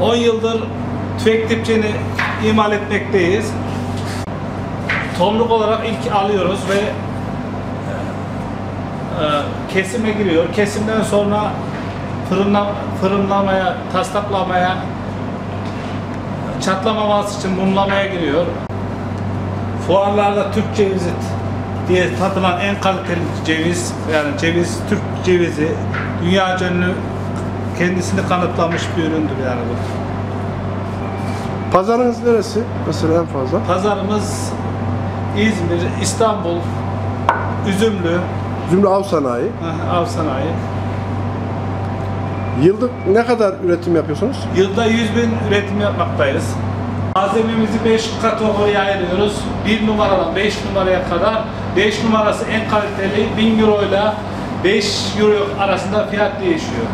10 yıldır tüfek dipçiğini imal etmekteyiz. Tomruk olarak ilk alıyoruz ve e, kesime giriyor. Kesimden sonra fırınla, fırınlamaya, taslaklamaya, çatlamaması için mumlamaya giriyor. Fuarlarda Türk cevizi diye satılan en kaliteli ceviz, yani ceviz, Türk cevizi, dünya ünlü kendisini kanıtlamış bir üründür yani bu. Pazarınız neresi? Mesela en fazla. Pazarımız İzmir, İstanbul, Üzümlü, Zümrü Av Sanayi. Av Sanayi. Yıllık ne kadar üretim yapıyorsunuz? Yılda 100 bin üretim yapmaktayız. Malzememizi 5 kategoriye ayırıyoruz. 1 numaradan 5 numaraya kadar. 5 numarası en kaliteli 1000 euro ile 5 euro arasında fiyat değişiyor.